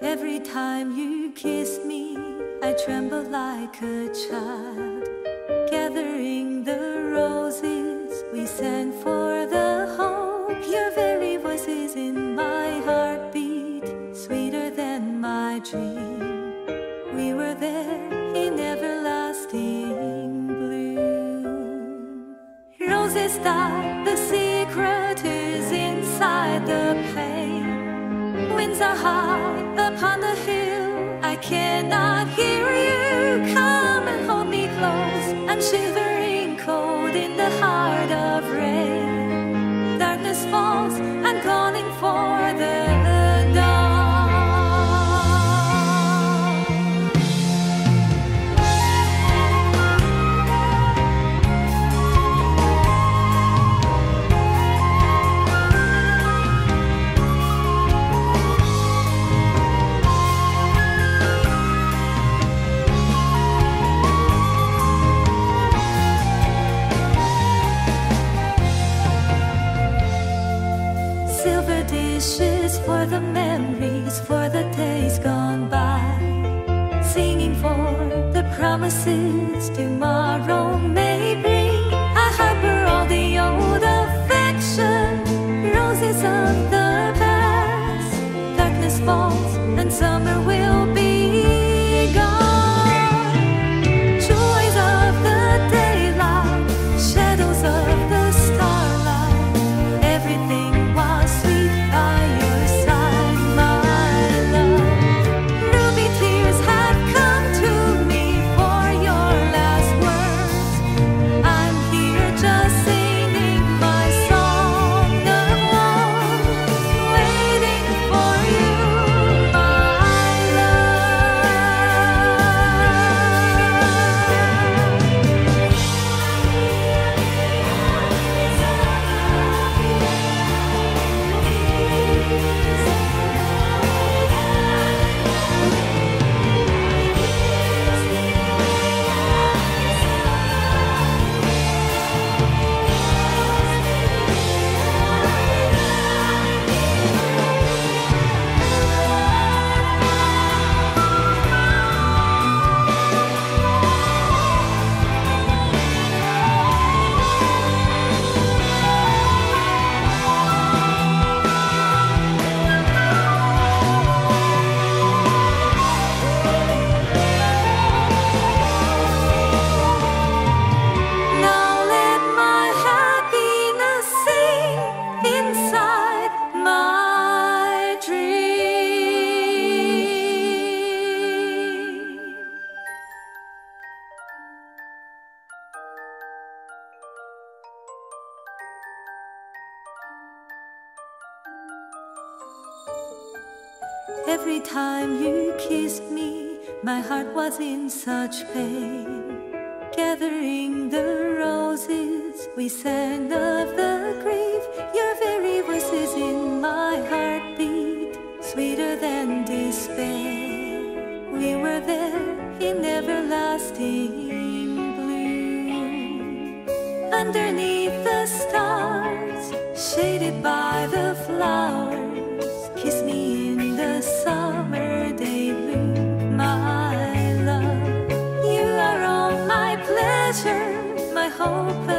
Every time you kiss me, I tremble like a child. Gathering the roses, we sang for the The secret is inside the pain. Winds are high upon the hill. I cannot hear you. Come and hold me close. I'm shivering memories, for the days gone by. Singing for the promises tomorrow may bring. My dream. Every time you kissed me, my heart was in such pain. Gathering the roses, we sang the Underneath the stars, shaded by the flowers, kiss me in the summer day my love. You are all my pleasure, my hope